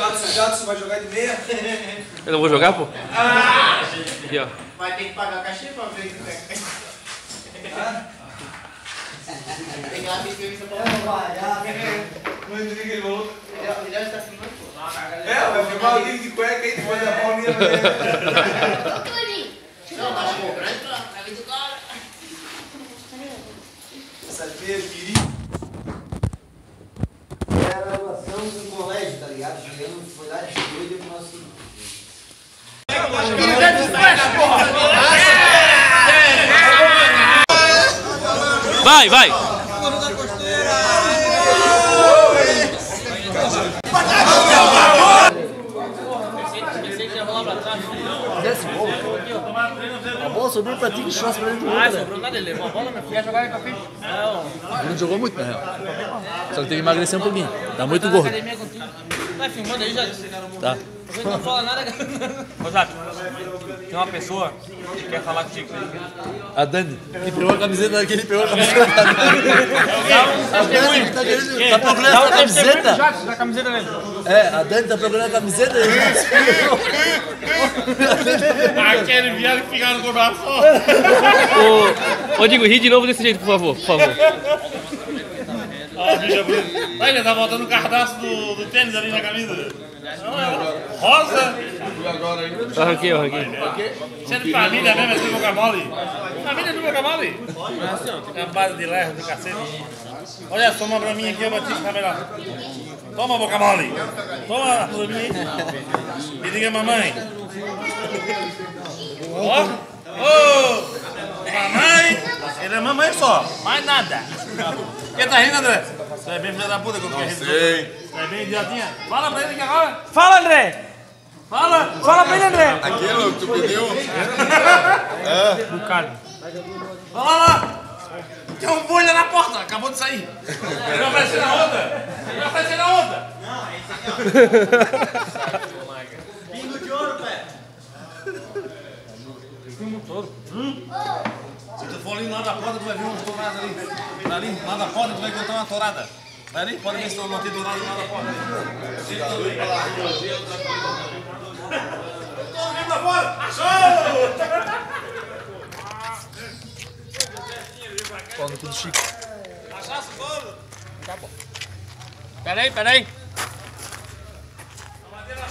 Jadson, Jadson vai jogar de meia? Eu não vou jogar, pô? Ah! Aqui, ó. Vai ter que pagar cachê pra ver que pega. Pegar a entrevista pra Não entendi que ele falou. Ele já está filmando, pô. É, vai filmar o de cueca aí, depois da Paulinha. Não, tá cobrando pra pra ver do cara. Essa feia, piri. Era a relação com o colégio, tá ligado? Chegando, foi lá, destruiu e deu pro nosso. Vai, vai! A bola sobrou pra ti que chance pra dentro do Ah, outro. sobrou nada, ele levou a bola, mas quer jogar com a frente. Não, Ele não jogou muito, na real. Só que tem que emagrecer um pouquinho. Tá muito gordo. Vai filmando aí, já. Tá. Você não fala nada. Ô, Jato, tem uma pessoa que quer falar contigo. A Dani, que pegou a camiseta que ele pegou a camiseta da Dani. A Dani que tá querendo. Tá procurando a camiseta. Jato, dá a camiseta dele. É, a Dani tá procurando a camiseta e ele Aquele viado que fica no coração. Ô, ô Digo, ri de novo desse jeito, por favor, por favor. Ó, bicho é. Olha, ele tá botando o cardaço do, do tênis ali na camisa. Rosa. Eu arranquei, eu arranquei. Você é de família mesmo, é do Boca Mole? Família do Boca Mole? É uma base de lerro do cacete. Olha, toma pra mim aqui, eu bati ficar melhor. Toma, Boca Mole. Toma, pra mim aí. E diga, mamãe. Ó. Ô! Mamãe! Ele é mamãe só, mais nada. Quem tá rindo, André? Você é bem filha da puta quando quer. Sei. Você é bem idiotinha? Fala pra ele que agora. Fala, André! Fala! Fala pra ele, André! Aquilo que tu pediu? Olha lá! Tem um bolha na porta, acabou de sair. Ele vai aparecer na onda! Ele vai aparecer na onda! Bingo de ouro, pé. Se tu for ali lá da porta, tu vai ver umas touradas ali. Vai ali, lá da porta, tu vai encontrar uma tourada. Vai ali, pode ver se não tem dourado lá da porta. Todo mundo lá fora! Achou! Pau no cu do Chico. Achasse todo! Peraí, peraí.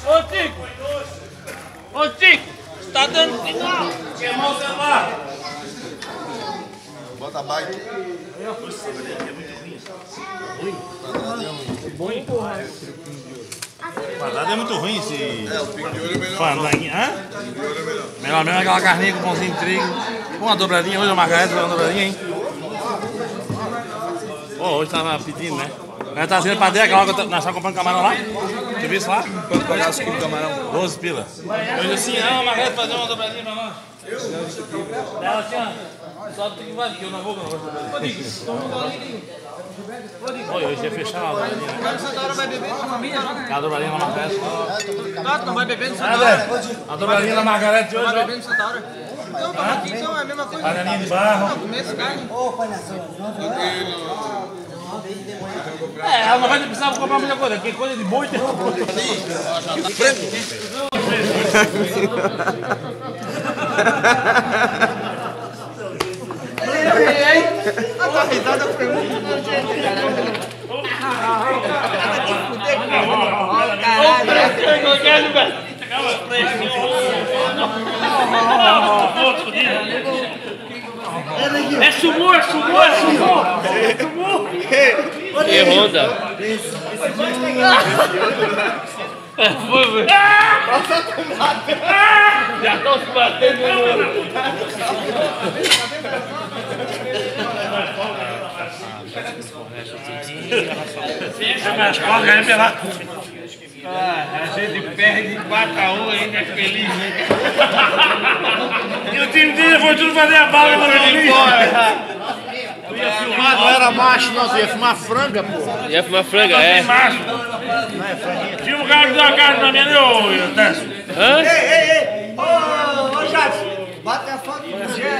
Ô, Tico! Ô, Tico! Você tá dando final! Queimou o celular! Bota a bike. Quadrado é muito ruim esse. É, o pico de ouro é melhor. Fandanguinho, hã? O pico de ouro é melhor. Melhor mesmo aquela carninha com pãozinho de trigo. Uma dobradinha, hoje a Margareta vai uma dobradinha, hein? Pô, hoje tava pedindo, né? Ela tá sendo eu tô- nós estávamos comprando camarão lá. Você viu isso lá? Quanto pedaço com camarão? 12 pila. Eu disse assim, ah, Margareta, fazer uma dobradinha pra nós. Ela assim, ó, só tem que que eu não vou, que eu não. Ô, Digo, toma um golinho, Oi, hoje ia fechar a dobradinha. Essa hora vai beber com a família, na Margareta. Não, vai Nada, hora. a dobradinha na Margareta de hoje, Vai nessa hora. Não, toma aqui então, é a mesma coisa. Bananinha de barro. Não, esse carne. É, ela não vai precisar comprar muita coisa, porque coisa de boi tem É sumô, é sumô, é sumô. E Honda. Foi, foi. Já estão se batendo cordas ganham pela. Ah, a gente perde 4x1 ainda é feliz, né? E o time dele foi tudo fazer a bala pra feliz. Não era macho, não. Ia fumar franga, pô. Ia fumar franga, é. Macho. Tinha um cara que deu a cara pra mim ali, ô. Hã? Ô, ô, Jadson, bate a foto do Zé.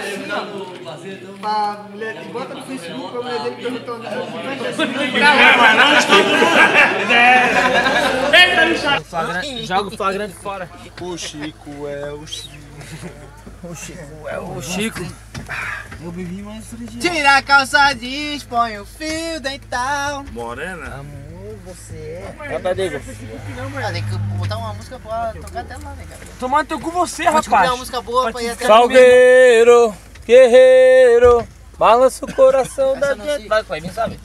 Pra mulher, e bota no Facebook pra mulher dele perguntando. É, não. É. Joga o flagrante fora. O Chico é o Chico. O Chico. Tira a calça jeans, põe o fio dental. Morena. Vai pra Diego. Ah, tem que botar uma música pra tocar até lá, né, cara? Tomando teu cu você, Vou descobrir uma rapaz. música boa pra ir até Salgueiro, guerreiro, balança o coração da gente. Vai, vai, vem sabe.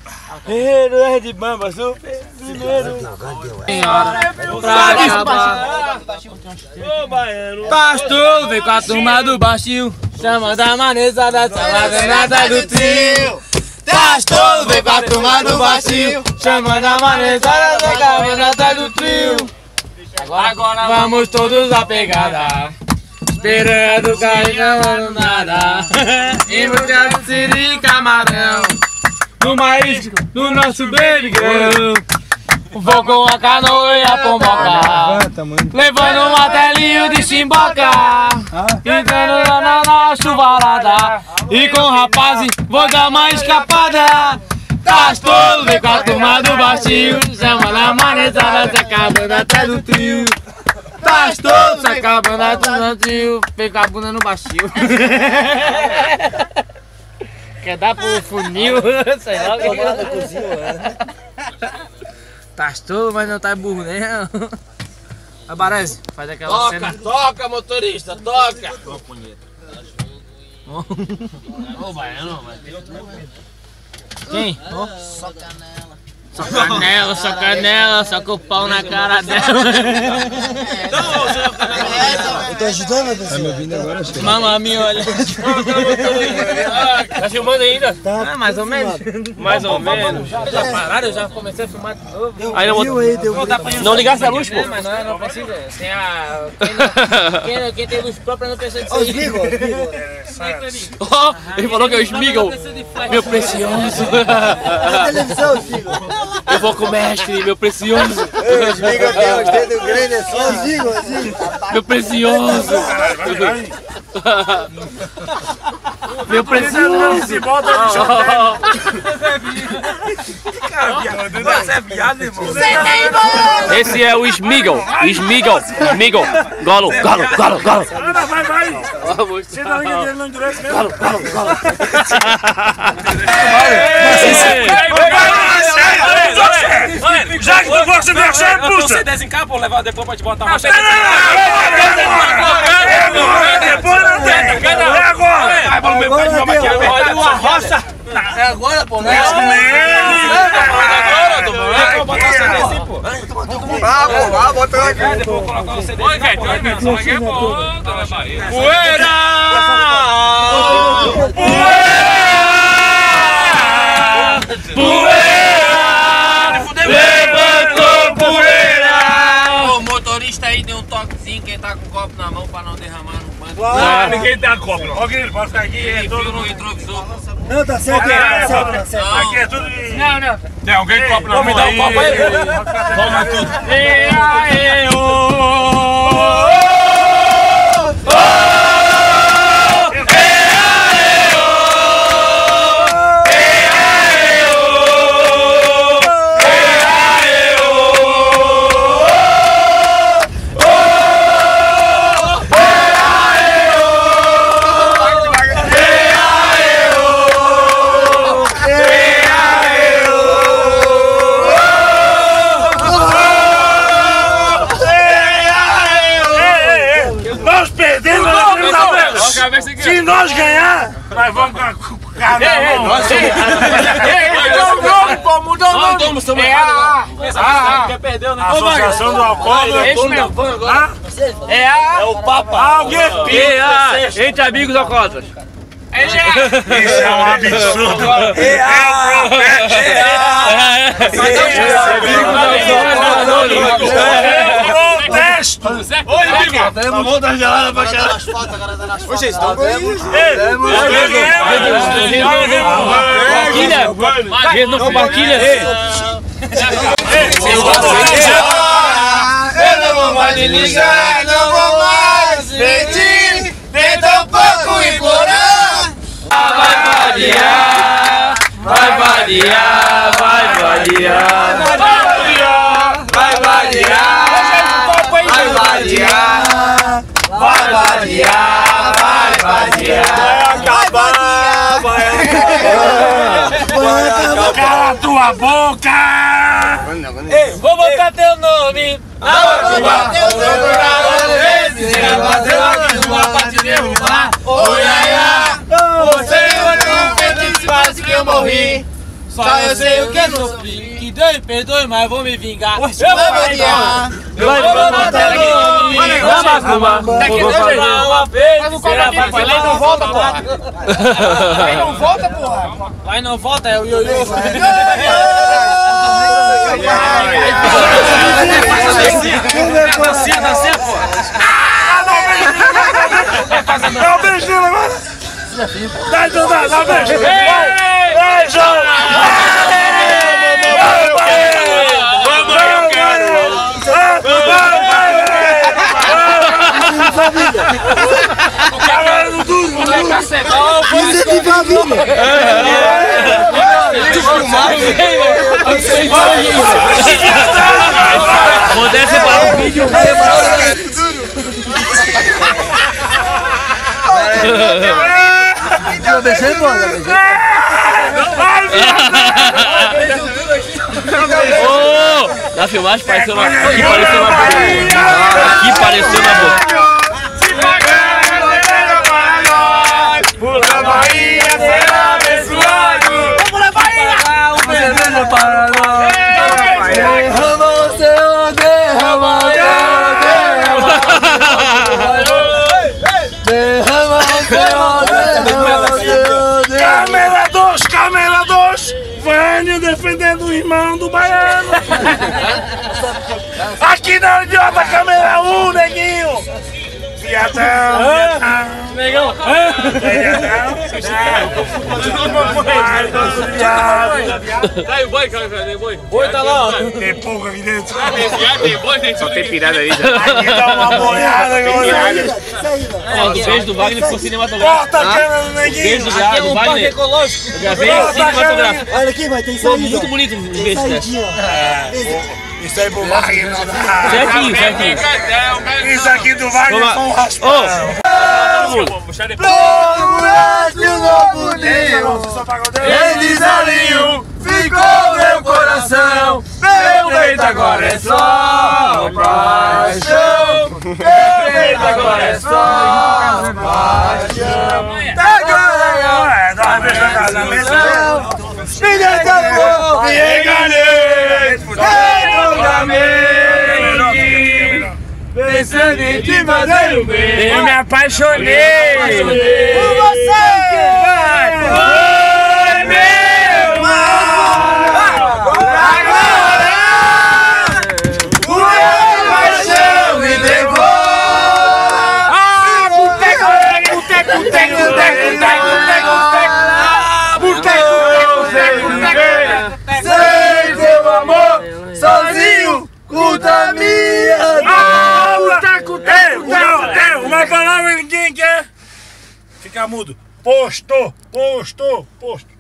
Guerreiro é de bamba, super primeiro. Acabar. Pastor, vem com a turma do baixinho. Chama da manezada, chama da nada do trio. Pastor, vem com a turma do baixinho. Chama da manezada, chama da nada do trio. Agora vamos todos à pegada. Cair não nada. Embutiado siri e camarão. No maíz, no nosso baby girl. Vou com a canoa e a pomboca. Levando um martelinho de chimboca. Entrando lá na nossa chuvalada. E com o rapaz vou dar uma escapada. Tá tolo, vem com a turma do baixinho. Chama na manezada, se acabando até do trio. Tá tolo, se acabando trio. Vem com a bunda no baixinho. Quer dar pro funil, sei lá. Tá tolo, mas não tá burro, né? Vai, Baresi, faz aquela cena. toca, motorista, toca! Ô, baiano, vai ter Quem? Só canela. Só canela, só canela, só com o pau na cara dela. Eu tô ajudando, Tá me ouvindo agora, acho que Mamma mia, olha. Tá filmando ainda? Tá. mais ou menos. Mais ou menos. Já pararam, eu já comecei a filmar de novo. Aí não, Viu aí, deu não ligasse a luz, pô. É, mas não, é- não precisa. Tem a... Quem, não- quem, tem luz própria não precisa disso aí. Vigo, os Vigo. Ó, ele falou que é o Smiggle. Meu precioso. Na televisão, os Vigo. Eu vou com o mestre, meu precioso. Os Vigo tem os dedos grandes assim. Meu precioso. Meu precioso. Se bota no. Você é viado, irmão. Esse é o Smiggle. Smiggle. Smiggle. Golo, golo, golo, golo. Anda, vai, vai. Senta na linha dele, não endurece mesmo. Já que tu gosta de achar, puxa. desencar, pô, levar depois pra te botar uma Depois não tem. É agora. Olha uma roça. É agora, pô, né? Agora, botar o CD assim, pô. Ah, pô, ah, bota aqui. Depois colocar o CD. Oi, velho, oi, velho, só aqui é bom, dona Maria. Levantou poeira. O motorista aí deu um toquezinho, quem tá com o copo na mão pra não derramar no banco. Ah, ninguém dá copo. Ó, Guilherme, pode ficar aqui. É todo no mundo. retrovisor. Não, tá certo, tá certo, tá certo. Aqui é tudo de... Não, não. Tem alguém copo na mão me dá um copo aí. Toma tudo. E aí, ô. Na mão. Mudou o nome, pô, mudou o nome. É a... Ah, né? Associação do Alcoólatra. Mesmo. Ah, É a... é o Papa. Ah, o quê? PA, entre amigos alcoólatras. Isso é um absurdo. É protesto. Temos volta gelada pra caralho. As fotos, agora dando as fotos. Vocês estão ganhando. Compartilha. Gente, não compartilha. Eu não vou mais ligar, não vou mais pedir, nem tampouco implorar variar, vai variar, vai variar, vai variar, vai variar, vai variar, vai variar, vai variar, vai acabar, vai acabar, cala tua boca! Ei, vou botar teu nome na Cuba, vou botar teu nome, fazer uma batida derrubar, oi, ai, ai quase que eu morri Só eu sei o que eu sofri Que Deus me perdoe, mas vou me vingar Eu vou botar Eu vou botar teu nome na macumba Vou botar uma vez Faz um copo aqui, pô. Ele não volta, porra. Ele não volta, porra. Vai não volta, é o ioiô Dancinha, dancinha, pô! Ah, não, beijinho! Dá resto da vida. Dá, dá, dá, dá, vai, Júlio. Vai, Júlio. Vamos, vamos, eu quero. Vamos, vamos, vamos. O cara no duro, no duro. Isso é de família. Desfilmado. Vou descer para o vídeo. Duro. Eu beijei, pô. eu beijei. Ô, na filmagem pareceu uma. Aqui pareceu uma boca. Aqui pareceu uma boca. Aqui na idiota, Camela 1, neguinho! Viadão, viadão! Negão Cai o boi, cai o boi. Boi tá lá, ó Tem pouco aqui dentro! Tem boi, tem tem pirada aí. Aqui dá uma boiada agora! Ó, Os do Wagner ficou cinematográfico. Corta a cana do Os neguinho! beijos do é um Wagner. Eu gravei. Olha aqui, vai Ficou saída. muito bonito os beijos dessa. Isso aí pro Wagner não dá! Certinho, certinho. Isso aqui do Wagner foi um raspão! todo. Brasil novo ninho Eles alinham Ficou meu coração Meu peito agora é só paixão Meu peito agora é só paixão É, dá uma beijada na mesa! Filha de amor Me enganei Redondamente Pensando em te fazer o bem. Eu me apaixonei! Por você. Foi meu amor ficar mudo. Posto, posto, posto.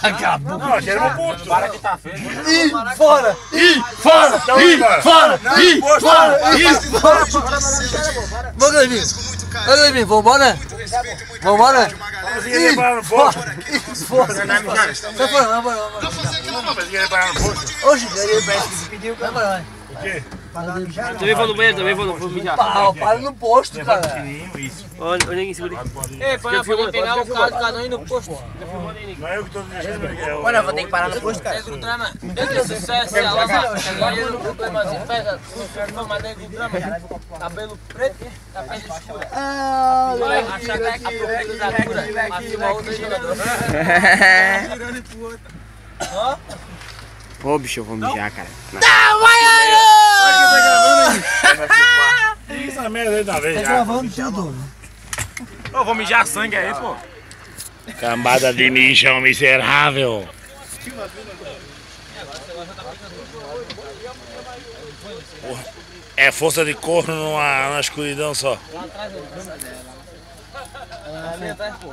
Acabou. Não, era um posto. Para que tá feio. Ih, fora! Ih, fora! Ih, fora! Ih, fora! Ih, fora! Vamos, Cleivinho. Vamos, Cleivinho. Vambora? Vambora? Vamos fora! Ih, fora! Sai fora, vambora, vambora. O que? Eu também vou no banheiro, também vou, no mijar. Eu paro no posto, cara. Olha, aqui, segura. Ei, põe a fila, pegar o carro do cada um no posto. Não é eu que estou dirigindo. Olha, vou ter que parar no posto, cara. Dentro do drama. Dentro do sucesso, é a lava. Dentro do problema, se pega. Mas dentro do drama. Tá Cabelo preto, tá tapete escuro. Ah, a chateca, a procura da cura. Matou uma outra jogadora. Girando e pro outro. Ó. Ô, bicho, eu vou mijar, cara. Não, vai, vai, vai. Essa merda aí da vez Tá já. gravando tudo. Eu vou mijar sangue aí, pô. Cambada de mijão miserável. Porra, É força de corno numa, numa escuridão só. Ali atrás, pô